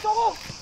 Togo, Togo.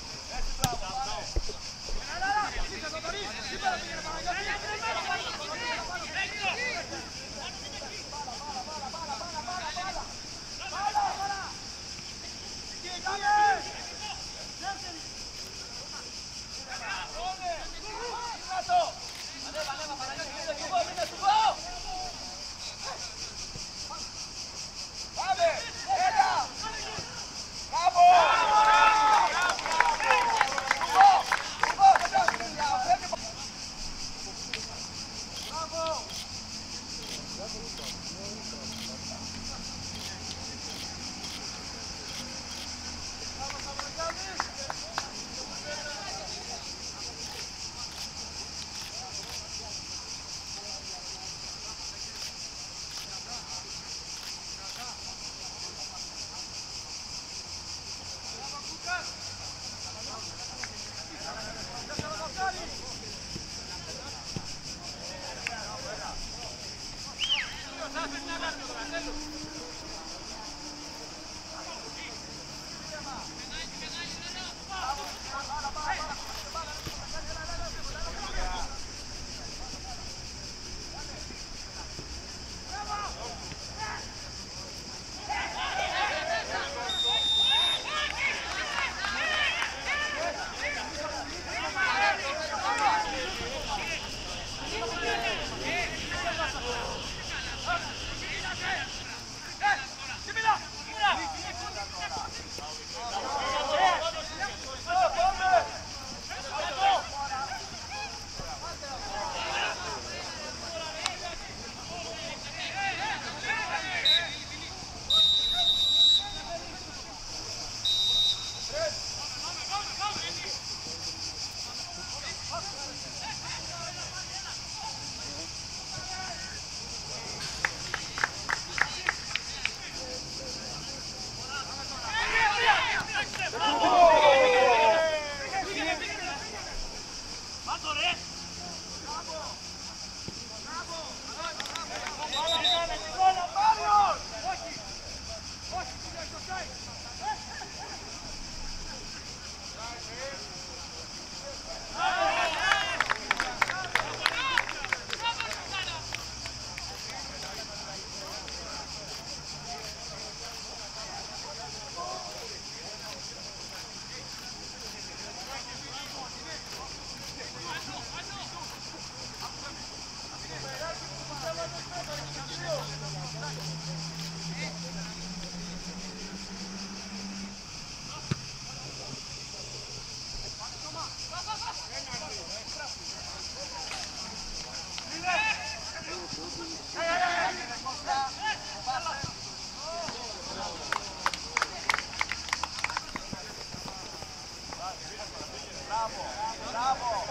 Bravo!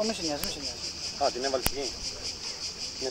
ཁོ མི ཤེས ཉ ཤེས ཉ ཁ དེ ནམ བལ ཤེས ཉ